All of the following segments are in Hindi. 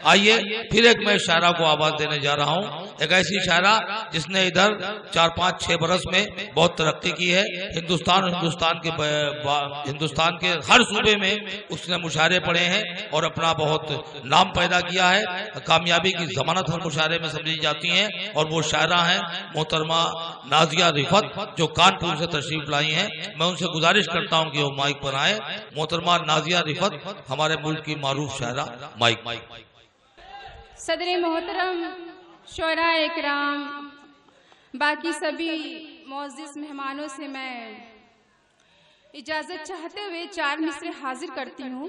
आइए, फिर एक मैं शायरा को आवाज़ देने जा रहा हूँ। एक ऐसी शायरा जिसने इधर चार, पाँच, छह बरस में बहुत तरक्की की है। हिंदुस्तान हिंदुस्तान के हिंदुस्तान के हर सूबे में उसने मुशायरे पढ़े हैं और अपना बहुत नाम पैदा किया है। कामयाबी की जमानत हर मुशायरे में समझी जाती है और वो शायरा है मोहतरमा नाजिया रिफत, जो कानपुर से तशरीफ़ लाई है। मैं उनसे गुजारिश करता हूँ की वो माइक पर आए। मोहतरमा नाजिया रिफत, हमारे मुल्क की मारूफ शायरा माइक माइक। सदर मोहतरम शरा इकराम। बाकी सभी मोजिस मेहमानों से मैं इजाज़त चाहते हुए चार मिसरे हाजिर करती हूँ।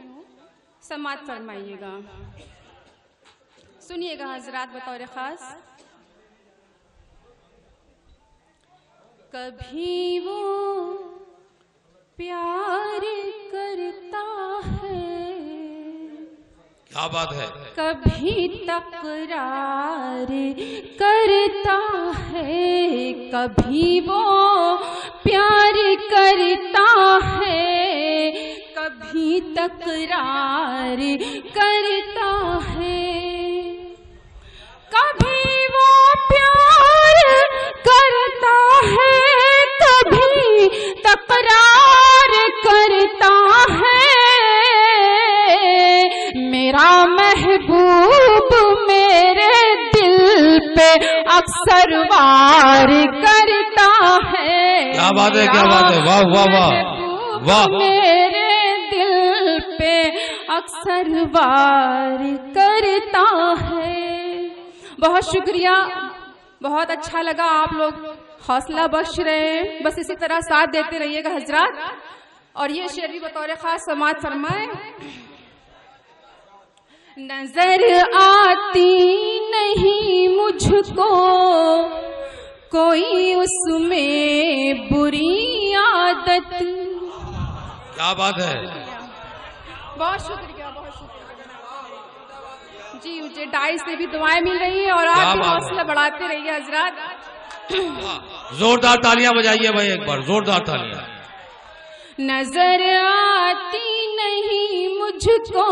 समात फरमाइएगा। सुनिएगा हजरात बतौर ख़ास। कभी वो प्यार करता क्या बात है। कभी तकरार करता है, कभी वो प्यार करता है, कभी तकरार करता है। कभी वो प्यार करता है अक्सर वार करता है। क्या बात है क्या बात है? वाह वाह वाह। वाह। मेरे दिल पे अक्सर वार करता है। बहुत शुक्रिया। बहुत अच्छा लगा आप लोग। हौसला बख्श रहे। हैं बस इसी तरह साथ देते रहिएगा हज़रत। और ये शेर भी बतौर खास समाज फरमाए। नज़र आती नहीं मुझको। कोई उसमें बुरी आदत। क्या बात है? बहुत शुक्रिया बहुत शुक्रिया। जी मुझे डाई से भी दुआएँ मिल रही है और आप भी हौसला बढ़ाते रहिए हज़रत। जोरदार तालियाँ बजाइए भाई एक बार जोरदार तालियाँ। नज़र आती नहीं मुझको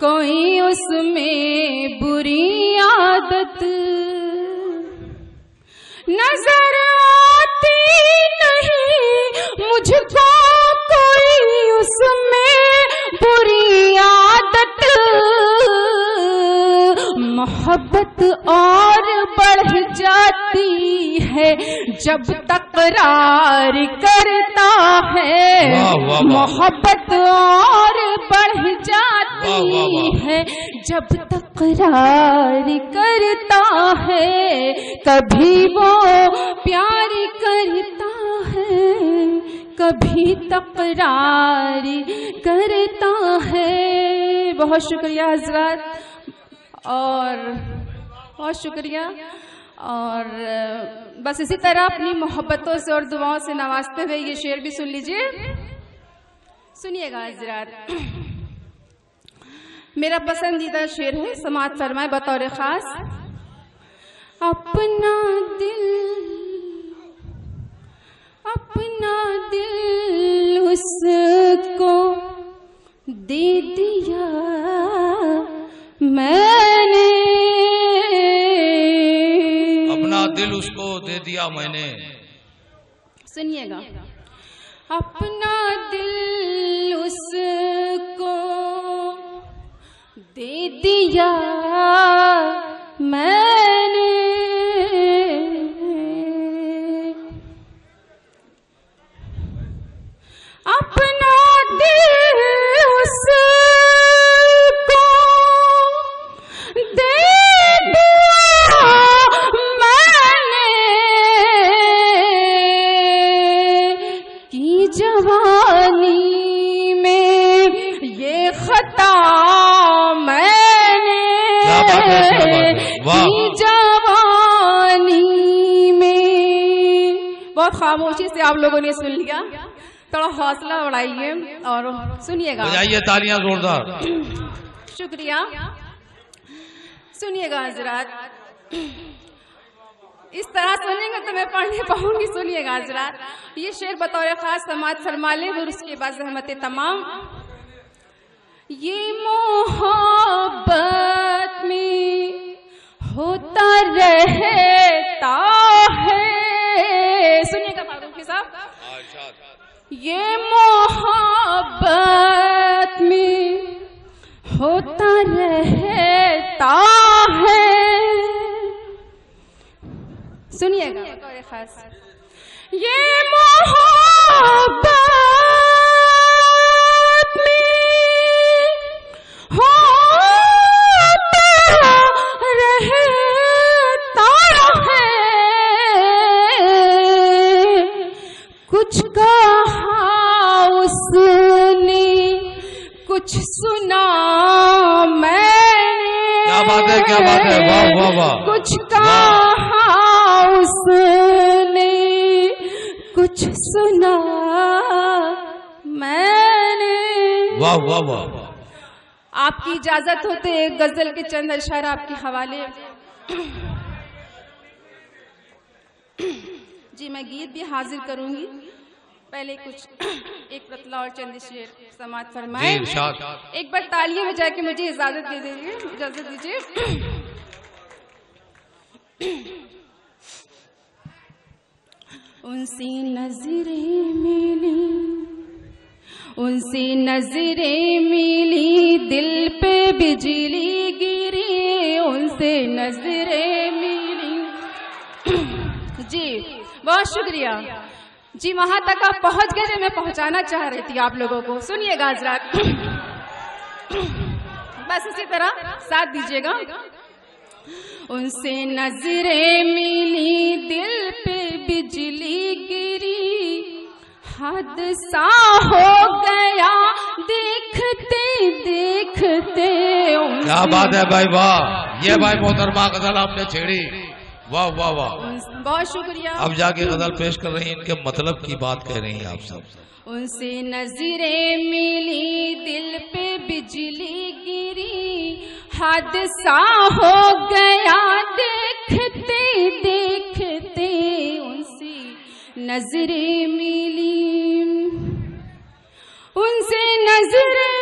कोई उसमें बुरी आदत नज़र आती नहीं। मुझको कोई उसमें बुरी आदत। मोहब्बत और बढ़ जाती है। जब तकरार करता है मोहब्बत और बढ़ जाती है। जब तकरार करता है कभी वो प्यार करता है कभी तकरार करता है। बहुत शुक्रिया हज़रत। और बहुत शुक्रिया। और बस इसी तरह अपनी मोहब्बतों से और दुआओं से नवाजते हुए ये शेर भी सुन लीजिए। सुनिएगा हजरात मेरा पसंदीदा शेर है समाज फरमाए बतौर खास। अपना दिल दिल उसको दे दिया मैंने। सुनिएगा। अपना दिल उसको दे दिया मैंने। की जवानी में। बहुत खामोशी से आप लोगों ने सुन लिया। थोड़ा हौसला बढ़ाइए और सुनिएगा। बजाइए तालियाँ जोरदार। शुक्रिया। सुनिएगा हजरात। इस तरह सुनेंगे तो मैं पढ़ नहीं पाऊँगी। सुनिएगा हजरात। ये शेर बतौर खास समाज फरमा ले और उसके बाद जहमत तमाम। ये मोहब्बत ये मोहब्बत में होता रहता है। सुनिएगा। ये मोहब्बत मैंने क्या बात है, क्या बात है, वाह, वाह, वाह। कुछ कहा उसने कुछ सुना मैंने। वाह वाह वाह वाह। आपकी इजाज़त होते एक गज़ल के चंद अशार आपके हवाले। जी मैं गीत भी हाजिर करूँगी। पहले कुछ एक पतला और चंद शेर समाज फरमाए। एक बार तालियों में जाके मुझे इजाज़त दे दीजिए इजाज़त दीजिए। उनसे नज़रें मिली उनसे नज़रें मिली दिल पे बिजली गिरी उनसे नज़रें मिली। जी बहुत शुक्रिया। जी वहाँ तक आप पहुँच गए जो मैं पहुंचाना चाह रही थी आप लोगों को। सुनिएगा हजरात बस इसी तरह साथ दीजिएगा। उनसे नज़रें मिली दिल पे बिजली गिरी। हादसा हो गया देखते देखते क्या बात है भाई वाह। ये भाई मोहतरमा गज़ल आपने छेड़ी। वाह वाह वाह। बहुत शुक्रिया। अब जाके गज़ल पेश कर रही हैं इनके मतलब की बात कह रही हैं आप सब। उनसे नज़रें मिली दिल पे बिजली गिरी। हादसा हो गया देखते देखते उनसे नज़रें मिली। उनसे नज़रें